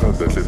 casa del